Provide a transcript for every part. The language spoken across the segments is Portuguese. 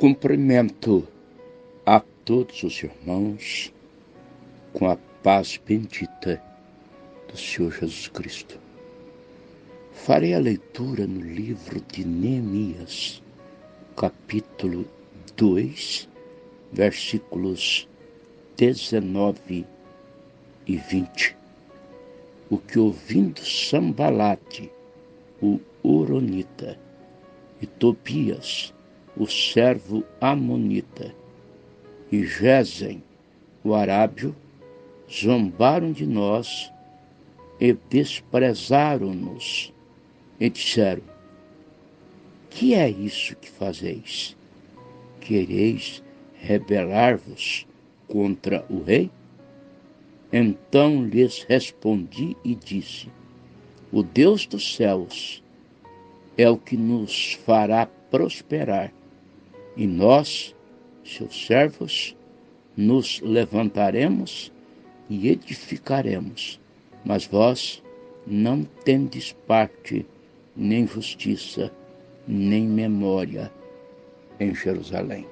Cumprimento a todos os irmãos com a paz bendita do Senhor Jesus Cristo. Farei a leitura no livro de Neemias, capítulo 2, versículos 19 e 20. O que ouvindo Sambalate, o Uronita, e Tobias, o servo Amonita, e Gesem, o arábio, zombaram de nós e desprezaram-nos, e disseram: Que é isso que fazeis? Quereis rebelar-vos contra o rei? Então lhes respondi e disse: O Deus dos céus é o que nos fará prosperar, e nós, seus servos, nos levantaremos e edificaremos, mas vós não tendes parte, nem justiça, nem memória em Jerusalém.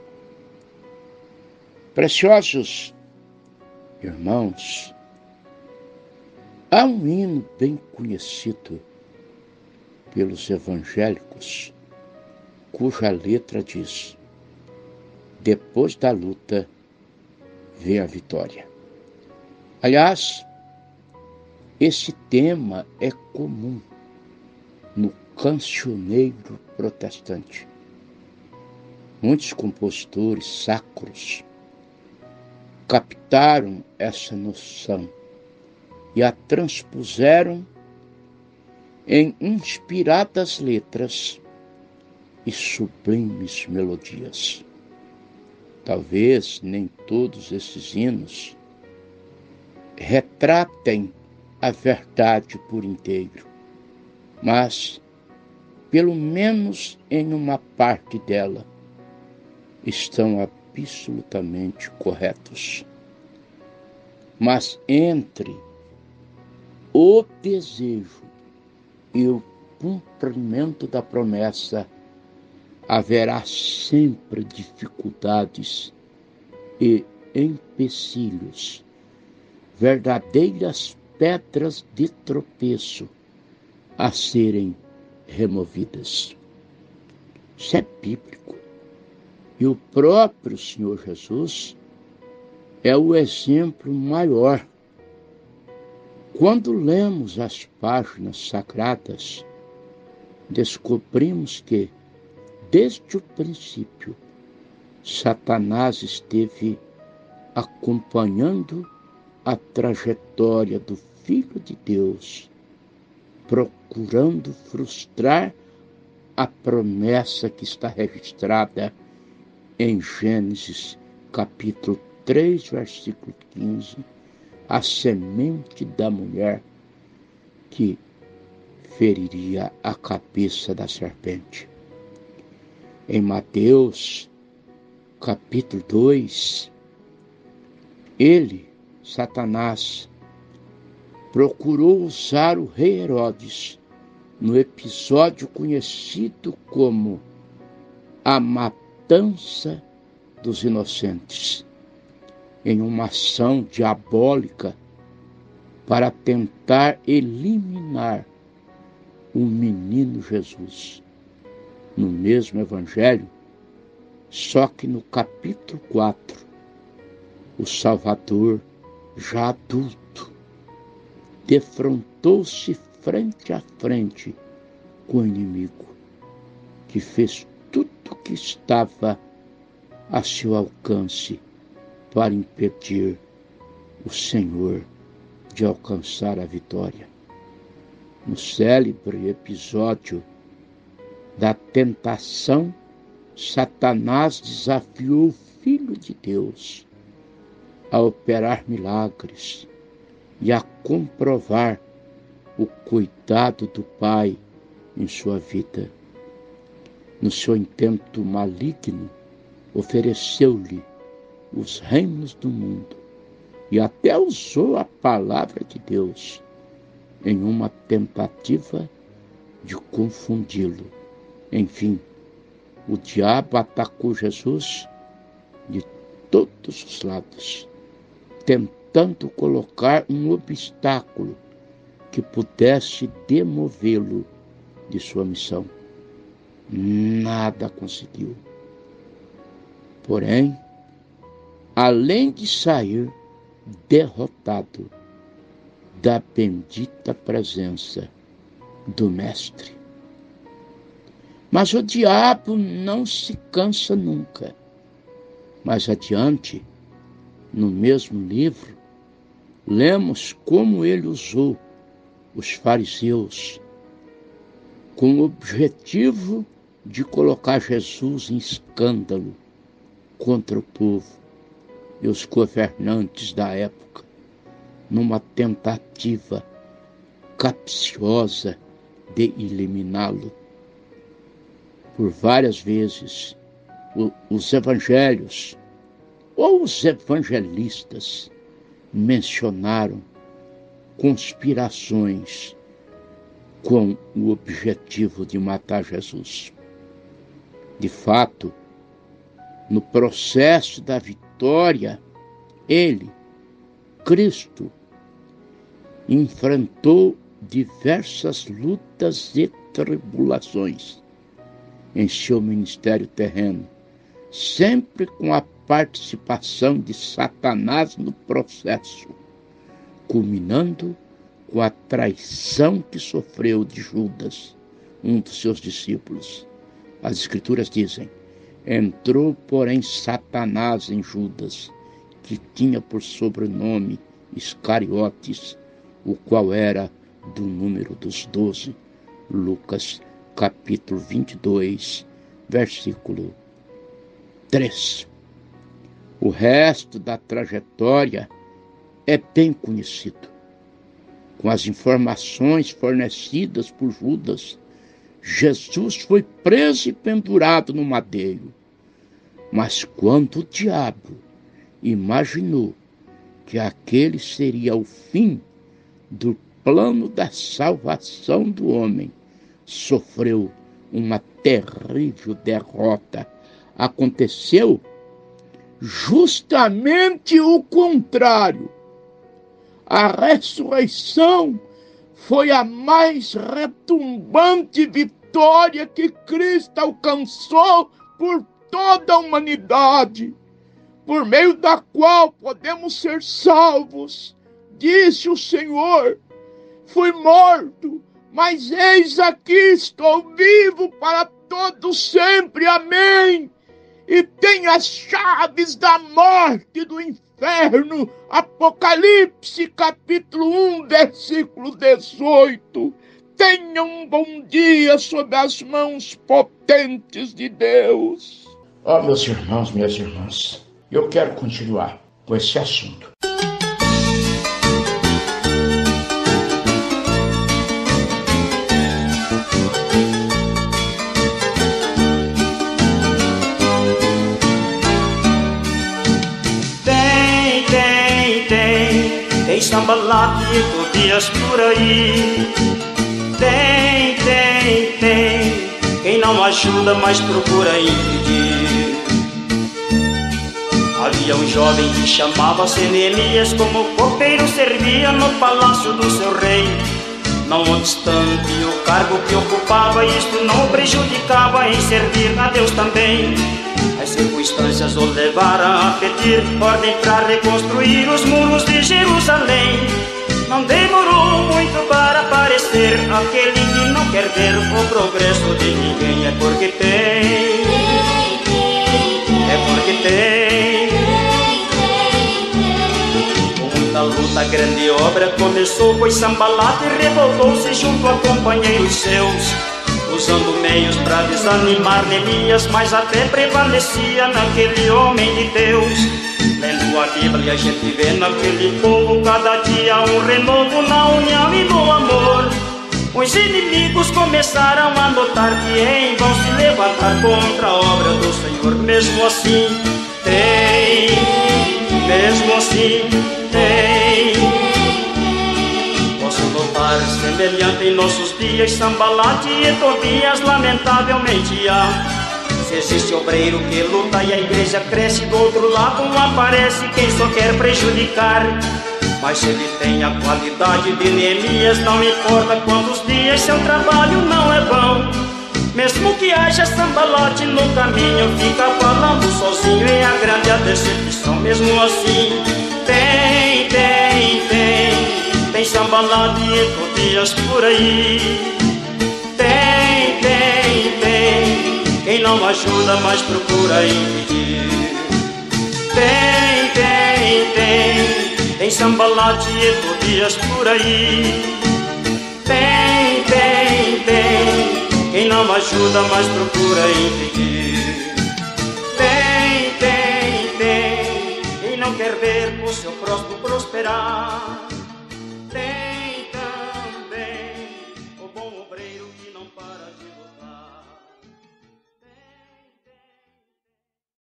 Preciosos irmãos, há um hino bem conhecido pelos evangélicos, cuja letra diz: Depois da luta vem a vitória. Aliás, esse tema é comum no cancioneiro protestante. Muitos compositores sacros captaram essa noção e a transpuseram em inspiradas letras e sublimes melodias. Talvez nem todos esses hinos retratem a verdade por inteiro, mas, pelo menos em uma parte dela, estão absolutamente corretos. Mas entre o desejo e o cumprimento da promessa, haverá sempre dificuldades e empecilhos, verdadeiras pedras de tropeço a serem removidas. Isso é bíblico. E o próprio Senhor Jesus é o exemplo maior quando lemos as páginas sagradas, descobrimos que, desde o princípio, Satanás esteve acompanhando a trajetória do Filho de Deus, procurando frustrar a promessa que está registrada em Gênesis capítulo 3, versículo 15 a semente da mulher que feriria a cabeça da serpente. Em Mateus, capítulo 2, ele, Satanás, procurou usar o rei Herodes no episódio conhecido como a matança dos inocentes em uma ação diabólica para tentar eliminar o menino Jesus. No mesmo Evangelho, só que no capítulo 4, o Salvador, já adulto, defrontou-se frente a frente com o inimigo, que fez tudo o que estava a seu alcance para impedir o Senhor de alcançar a vitória. No célebre episódio da tentação, Satanás desafiou o Filho de Deus a operar milagres e a comprovar o cuidado do Pai em sua vida. No seu intento maligno, ofereceu-lhe os reinos do mundo e até usou a palavra de Deus em uma tentativa de confundi-lo. Enfim, o diabo atacou Jesus de todos os lados, tentando colocar um obstáculo que pudesse demovê-lo de sua missão. Nada conseguiu. Porém, além de sair derrotado da bendita presença do Mestre. Mas o diabo não se cansa nunca. Mais adiante, no mesmo livro, lemos como ele usou os fariseus com o objetivo de colocar Jesus em escândalo contra o povo e os governantes da época, numa tentativa capciosa de eliminá-lo. Por várias vezes, o, os evangelhos ou os evangelistas mencionaram conspirações com o objetivo de matar Jesus. De fato, no processo da vitória, ele, Cristo, enfrentou diversas lutas e tribulações em seu ministério terreno, sempre com a participação de Satanás no processo, culminando com a traição que sofreu de Judas, um dos seus discípulos. As Escrituras dizem: entrou, porém, Satanás em Judas, que tinha por sobrenome Iscariotes, o qual era do número dos doze. Lucas capítulo 22, versículo 3. O resto da trajetória é bem conhecido. Com as informações fornecidas por Judas, Jesus foi preso e pendurado no madeiro. Mas quando o diabo imaginou que aquele seria o fim do plano da salvação do homem, sofreu uma terrível derrota. Aconteceu justamente o contrário. A ressurreição foi a mais retumbante vitória que Cristo alcançou por toda a humanidade, por meio da qual podemos ser salvos. Disse o Senhor: Fui morto, mas eis aqui estou vivo para todo sempre. Amém. E tenho as chaves da morte do inferno. Apocalipse capítulo 1, versículo 18. Tenha um bom dia sob as mãos potentes de Deus. Ó, oh, meus irmãos, minhas irmãs, eu quero continuar com esse assunto. Samba lá e dias por aí. Tem, tem, tem. Quem não ajuda, mas procura impedir. Havia um jovem que chamava-se Neemias Como copeiro servia no palácio do seu rei Não obstante o cargo que ocupava Isto não prejudicava em servir a Deus também as circunstâncias o levaram a pedir ordem para reconstruir os muros de Jerusalém. Não demorou muito para aparecer aquele que não quer ver o progresso de ninguém. É porque tem, é porque tem. Com muita luta, grande começou, pois Sambalate revoltou-se junto a companheiros seus usando meios para desanimar Neemias, mas até prevalecia naquele homem de Deus. Lendo a Bíblia, a gente vê naquele povo cada dia um renovo na união e no amor. Os inimigos começaram a notar que em vão se levantar contra a obra do Senhor. Mesmo assim, tem, mesmo assim, tem notar semelhante em nossos dias Sambalate e Tobias lamentavelmente há Se existe obreiro que luta e a igreja cresce, do outro lado aparece quem só quer prejudicar. Mas se ele tem a qualidade de Neemias, não importa quantos dias seu trabalho não é bom. Mesmo que haja sambalote no caminho, fica falando sozinho e a grande decepção. Mesmo assim, dias por aí. Tem, tem, tem, quem não ajuda, mas procura impedir. Tem, tem, tem, tem sambalate e dias por aí. Tem, tem, tem, quem não ajuda, mas procura impedir. Tem, tem, tem, quem não quer ver o seu próximo prosperar.